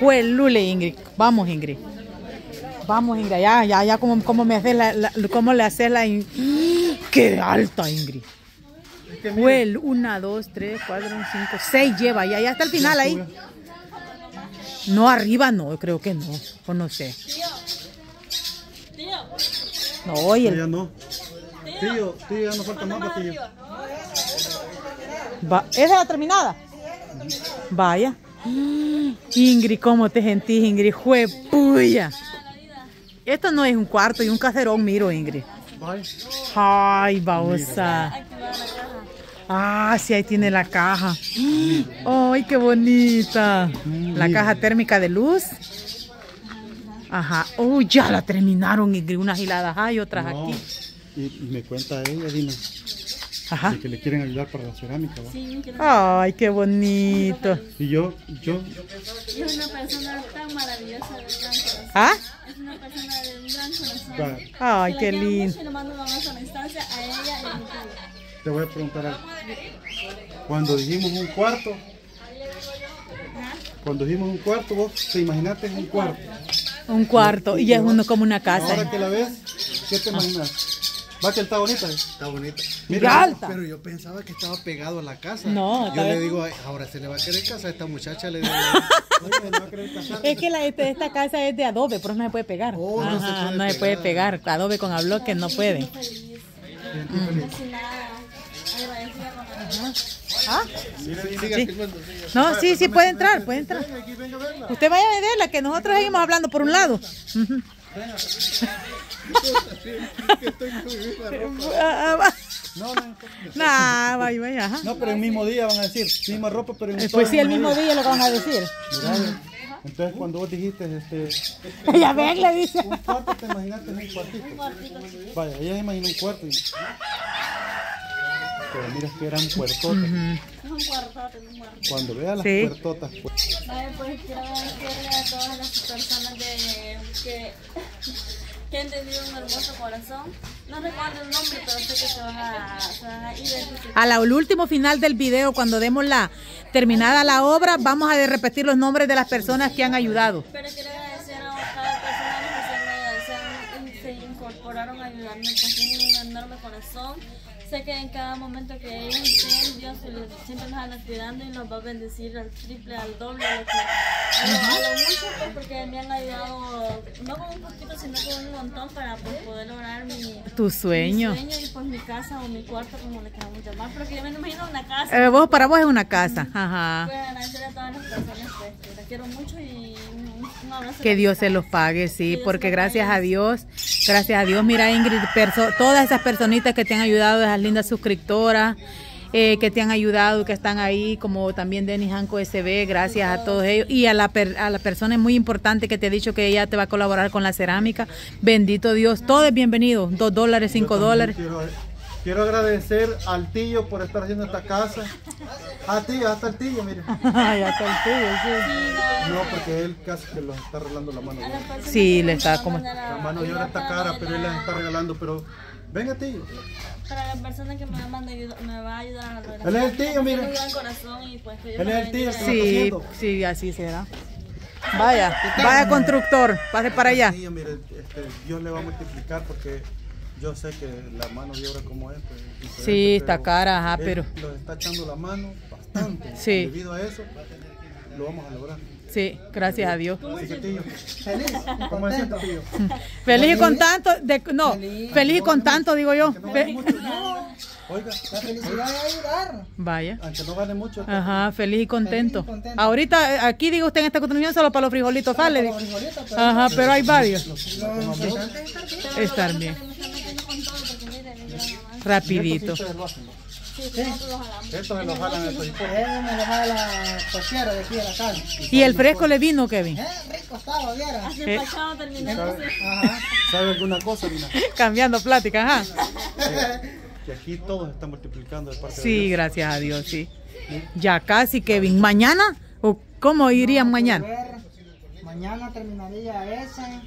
Lule, Ingrid. Vamos, Ingrid. Vamos, Ingrid. Ya, ya, ya, como, como me haces la, la- cómo le haces la... in- ¡Qué alta, Ingrid! Well, una, dos, tres, cuatro, cinco, seis lleva. Ya, ya está el final ahí. No, arriba no, creo que no. O no sé. No, oye, Ya no. Tío, tío, ya no falta más para. Va- ¿Esa es la terminada? Vaya. Ingrid, ¿cómo te sentís, Ingrid? ¡Juepuya! Esto no es un cuarto y un caserón, miro, Ingrid. Ay, babosa. Ah, sí, ahí tiene la caja. Ay, qué bonita. La caja térmica de luz. Ajá. Uy, ya la terminaron, Ingrid. Unas hiladas hay, otras No. aquí. Y, y me cuenta ella, Dina, Ajá. de que le quieren ayudar para la cerámica. ¿va? Ay, qué bonito. Y yo, yo, Y es una persona tan maravillosa de un gran corazón. ¿Ah? Es una persona de un gran corazón. Ay, Que qué lindo. mucho y le mando una beso a la instancia a ella y a mi tío. te voy a preguntar algo. Cuando dijimos un cuarto, cuando dijimos un cuarto, vos te imaginaste un cuarto. Un cuarto. Y es uno como una casa. Ahora que la ves, ¿qué te imaginas? ¿Va que está bonita? Está bonita. Mira, alta. Pero yo pensaba que estaba pegado a la casa. No, Yo le digo, "Ay, ahora se le va a querer casar a esta muchacha. Le digo, Oye, no va a querer casar. Es que la, este- esta casa es de adobe, pero no se puede pegar. Oh, no se puede no se puede pegar. Adobe con abloque no puede. La ¿Ah? Sí. No, sí, sí, puede entrar, puede entrar. Usted vaya a verla, que nosotros seguimos hablando por un lado. No, no, Nah, vaya, no, pero el mismo día van a decir, misma ropa, pero en Eh, Pues sí, el mismo día lo que van a decir. Entonces cuando vos dijiste, este, Ya ven, le dice. un cuarto, te imaginaste un cuartito. Vaya, ella se imaginó un cuarto. Y... Pero mira que eran puertotas. Un cuarto. Cuando vea las Sí. puertotas, pues, Vale, pues quiero agradecerle a todas las personas de, que, que han tenido un hermoso corazón. No recuerdo el nombre, pero sé que se van a, se van a identificar. A la, al último final del video, cuando demos la terminada la obra, vamos a repetir los nombres de las personas que han ayudado. Pero quiero agradecer a cada persona que se, se, se incorporaron a ayudarme, pues tienen un enorme corazón. Sé que en cada momento que ellos estén, Dios siempre nos anda cuidando y nos va a bendecir al triple, al doble, a lo, que, a lo, a lo mucho, pues, porque me han ayudado, no con un poquito, sino con un montón para pues, poder lograr mi, Tu sueño. mi sueño y pues mi casa o mi cuarto, como le queramos llamar, porque yo me imagino una casa. Eh, vos, para vos es una casa. Ajá. Quiero agradecer a todas las personas, pues, que las quiero mucho y un, un abrazo. Que Dios se los pague, sí, porque gracias a Dios, gracias a Dios, mira Ingrid, todas esas personitas que te han ayudado, esas lindas suscriptoras, eh, que te han ayudado, que están ahí, como también Denis Hanco SB, gracias a todos ellos, y a la, per- a la persona muy importante que te ha dicho que ella te va a colaborar con la cerámica, bendito Dios, todo es bienvenido, dos dólares, cinco dólares. Quiero, quiero agradecer al tío por estar haciendo esta casa. A tío, hasta el tío, mire. Ay, hasta el tuyo, sí. No, porque él casi que los está arreglando la mano. Sí, le está como... La mano de ahora está cara, pero él las está regalando. Pero venga, tío. Para la persona que me, manda ayuda- me va a ayudar a. Él es el tío, Dios Él es el tío, sí. Sí, así será. Vaya, vaya constructor, pase para allá. Tío, mire, este, Dios le va a multiplicar porque yo sé que la mano de obra como es. Pues, es Sí, está pero cara, ajá, pero... Nos está echando la mano bastante. Sí. Debido a eso, lo vamos a lograr. Sí, gracias a Dios. Así que, tío. ¿Cómo es esto, tío? Feliz y con tanto, de, no, feliz y con tanto, digo yo. Oiga, La felicidad es ayudar. Vaya. aunque no gane mucho, Ajá, feliz y contento. Feliz y contento. Ahorita, eh, aquí digo usted en esta construcción solo para los frijolitos sale. Los frijolitos, pero Ajá, pero hay varios. lo importante es estar bien. Rapidito. Sí lo ¿no? Sí, jalamos. Estos se los jalan hijos. Él me lo da la cociera de aquí de la calle. ¿Y el fresco le vino, Kevin? Eh, rico estaba, viera. Así Eh. empachado terminamos. Ajá. ¿Sabe alguna cosa, Lina? Cambiando plática, ajá. Que aquí todos están multiplicando de parte de Sí, gracias a Dios, sí. Ya casi, Kevin. ¿Mañana? ¿O cómo irían mañana? Ver, Mañana terminaría esa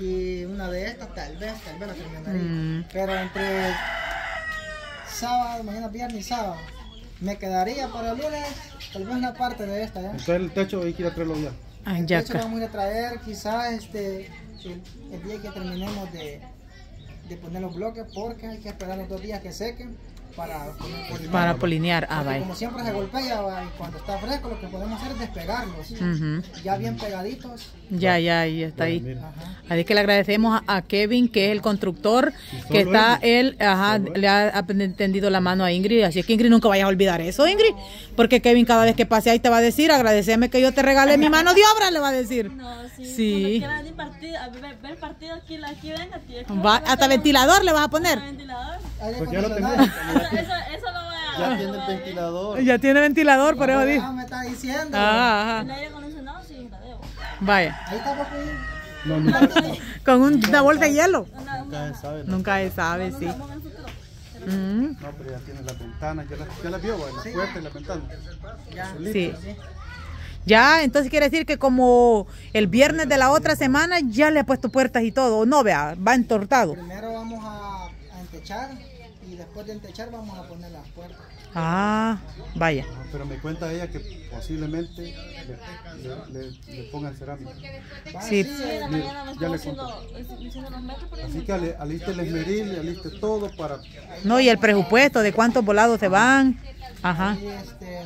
y una de estas, tal vez, tal vez la terminaría. Mm. Pero entre sábado, mañana viernes y sábado, Me quedaría para el lunes, tal vez una parte de esta, ¿ya? Entonces el techo hay que ir a traerlo ya. Ay, El ya techo ca- lo vamos a ir a traer quizás este, el, el día que terminemos de, de poner los bloques porque hay que esperar los dos días que sequen para poner polinear. para polinear. Ah, vaya. como siempre se golpea va, y cuando está fresco lo que podemos hacer es despegarlos. Ujú. Ya bien pegaditos. Ya, ya, ya está ahí. Así que le agradecemos a, Kevin, que es el constructor, que está él. él, ajá, le ha, ha tendido la mano a Ingrid. Así es que Ingrid nunca vayas a olvidar eso, Ingrid. Porque Kevin cada vez que pase ahí te va a decir, agradeceme que yo te regalé mi mano de obra, le va a decir. No, sí. Sí. Partido, ver, ver partido aquí, aquí venga, tío. Va- hasta ventilador le vas a poner. ventilador. Aire Pues ya lo acondicionado. Eso, lo voy a Ya tiene el ventilador. Ya tiene ventilador, por eso dijo. Ah, me está diciendo. Ah, El ajá. aire acondicionado sí, la debo. Vaya, Ahí está papi. No, nunca, con un- una bolsa de hielo. Nunca se sabe. ¿no? Nunca se sabe, sí. una, en el futuro. No, pero ya tiene las ventanas, ya las, ya las vio, güey, las puertas y las ventanas. Ya. Sí. Ya, entonces quiere decir que como el viernes de la otra semana ya le ha puesto puertas y todo. No, vea, va entortado. Primero vamos a, a entechar y después de entechar vamos a poner las puertas. Ah, vaya. Ah, Pero me cuenta ella que posiblemente le, le, le- le pongan cerámica. Sí. Sí, me ya le pero Así que aliste el esmeril, aliste todo para... No, y el presupuesto de cuántos volados se van. Ajá. Y este,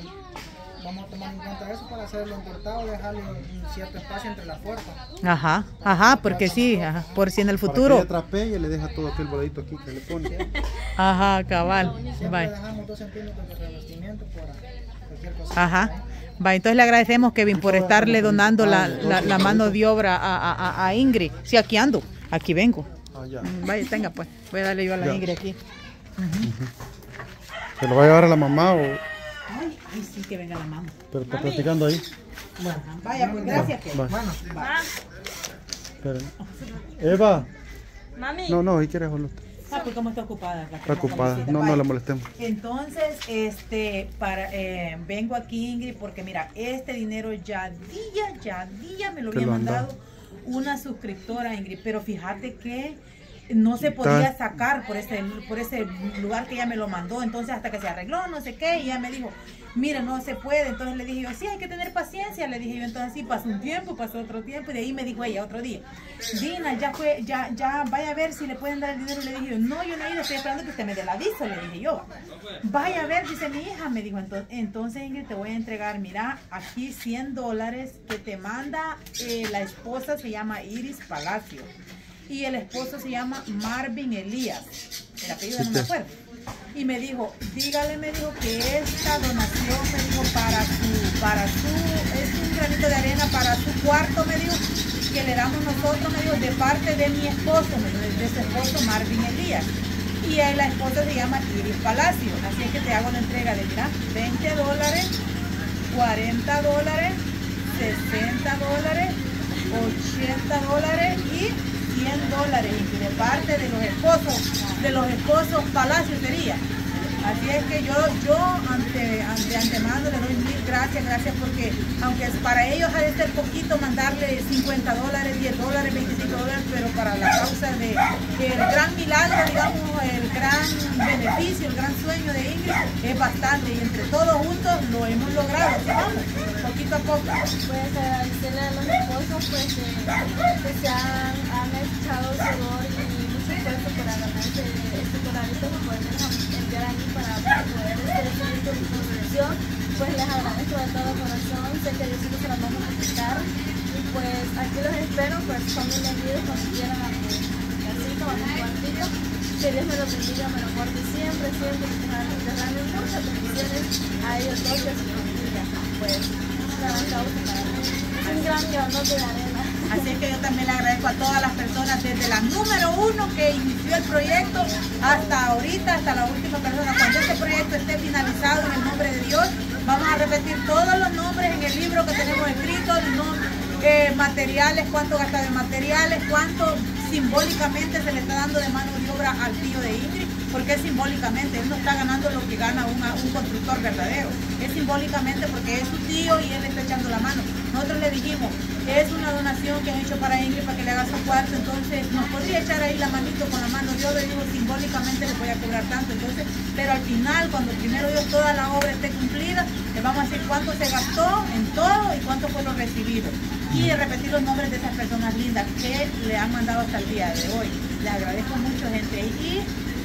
vamos a tomar en cuenta eso para hacerlo entortado, dejarle un cierto espacio entre las puertas. Ajá, ajá, porque sí, ajá, por si en el Para que futuro. trapee y le deja todo aquel voladito aquí que le pone. Ajá, cabal. Siempre Vaya. dejamos dos centímetros de revestimiento por cualquier cosa. Ajá. Va, entonces le agradecemos, Kevin, por estarle donando la, la- la mano de obra a, a- a- Ingrid. Sí, aquí ando, aquí vengo. Ah, ya. Mm, Vaya, tenga pues. Voy a darle yo a la Ya. Ingrid aquí. ¿Se lo va a llevar a la mamá o...? Ay, ay, sí, que venga la mano. Pero está platicando ahí. Vaya, pues gracias. Kevin. Va, Bueno, Ah, esperen. Eva. mami, No, no, si quieres solo. Ah, pues cómo está ocupada. la Está ocupada. No, no la molestemos. Entonces, este, para, eh, vengo aquí, Ingrid, porque mira, este dinero ya día, ya día me lo Te había mandado una suscriptora, Ingrid, pero fíjate que no se podía sacar por ese, por ese lugar que ella me lo mandó, entonces hasta que se arregló, no sé qué, y ella me dijo, mira, no se puede, entonces le dije yo, sí, hay que tener paciencia, le dije yo, entonces sí, pasó un tiempo, pasó otro tiempo, y de ahí me dijo ella otro día, Dina, ya fue, ya, ya, vaya a ver si le pueden dar el dinero, y le dije yo, no, yo no he ido, estoy esperando que usted me dé el aviso, le dije yo, vaya a ver, dice mi hija, me dijo, entonces, entonces Ingrid, te voy a entregar, mira, aquí 100 dólares que te manda eh, la esposa, se llama Iris Palacio, y el esposo se llama Marvin Elías, el apellido no me acuerdo. Y me dijo, dígale, me dijo que esta donación, me dijo, para su, para su, es un granito de arena para su cuarto, me dijo, que le damos nosotros, me dijo, de parte de mi esposo, me dijo, de su esposo Marvin Elías. Y ahí la esposa se llama Iris Palacio. Así es que te hago la entrega de, mira, 20 dólares, 40 dólares, 60 dólares, 80 dólares y 100 dólares y de parte de los esposos, de los esposos Palacio sería. Así es que yo, yo ante, ante antemano le doy mil gracias, gracias porque aunque es para ellos ha de ser poquito mandarle 50 dólares, 10 dólares, 25 dólares, pero para la causa de el gran milagro, digamos, el gran beneficio, el gran sueño de Ingrid es bastante y entre todos juntos lo hemos logrado. Poquito a poco. pues agradecerle a los esposos pues, que, que se han, han echado sudor y mucho esfuerzo para ganarse este coralito que podemos enviar aquí para poder este, seguir con mi construcción. Pues les agradezco de todo corazón, sé que Diosito se la vamos a multiplicar y pues aquí los espero, pues son bienvenidos cuando quieran a mi casita a mi cuartito. Que Dios me lo bendiga, me lo guarde siempre, siempre, que derrame muchas bendiciones a ellos dos y a su familia. Pues Así es que yo también le agradezco a todas las personas, desde la número uno que inició el proyecto hasta ahorita, hasta la última persona. Cuando este proyecto esté finalizado en el nombre de Dios, vamos a repetir todos los nombres en el libro que tenemos escrito, eh, materiales, cuánto gasta de materiales, cuánto simbólicamente se le está dando de mano de obra al tío de Ingrid, porque simbólicamente, él no está ganando lo que gana una- verdadero, es simbólicamente porque es su tío y él está echando la mano. Nosotros le dijimos, es una donación que han hecho para Ingrid para que le haga su cuarto, entonces nos podría echar ahí la manito con la mano. Yo le digo simbólicamente le voy a cobrar tanto, entonces, pero al final, cuando primero Dios toda la obra esté cumplida, le vamos a decir cuánto se gastó en todo y cuánto fue lo recibido. Y repetir los nombres de esas personas lindas que le han mandado hasta el día de hoy. Le agradezco mucho, gente. Y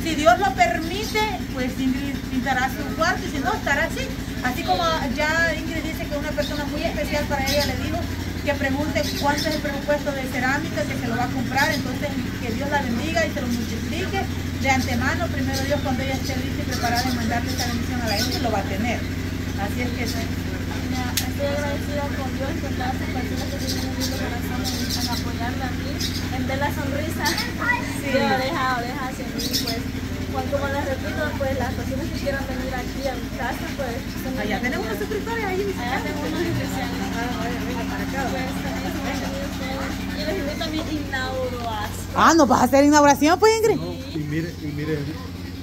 si Dios lo permite, pues Ingrid pintará su cuarto y si no, estará así. Así como ya Ingrid dice que una persona muy especial para ella le digo que pregunte cuánto es el presupuesto de cerámica que se lo va a comprar, entonces que Dios la bendiga y se lo multiplique de antemano, primero Dios cuando ella esté lista y preparada en mandarle esta bendición a la gente, lo va a tener. Así es que Estoy agradecida con Dios y con todas las personas que tienen un lindo corazón en, en apoyarme a mí, en ver la sonrisa de oreja a oreja hacia mí, pues, cuando, como les repito, pues las personas que quieran venir aquí a mi casa, pues, son allá tenemos unos suscriptores ahí. allá tengo unos especiales. Ah, venga para acá. Pues, también. Y les invito a mi inauguración. Ah, ¿nos vas a hacer inauguración, pues, Ingrid? No, y mire, y mire,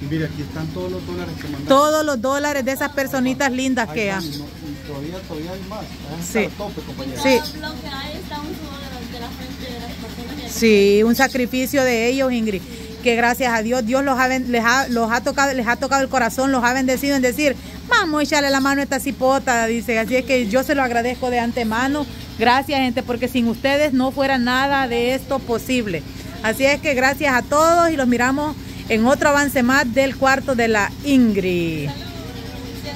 y mire, aquí están todos los dólares que mandaron. Todos los dólares de esas personitas lindas que están, han. y no- y todavía, todavía hay más. Sí. tope. Sí. Sí, un sacrificio de ellos, Ingrid. Que gracias a Dios, Dios los ha, les ha, los ha tocado, les ha tocado el corazón, los ha bendecido en decir, vamos a echarle la mano a esta cipota, dice. Así es que yo se lo agradezco de antemano. Gracias, gente, porque sin ustedes no fuera nada de esto posible. Así es que gracias a todos y los miramos en otro avance más del cuarto de la Ingrid.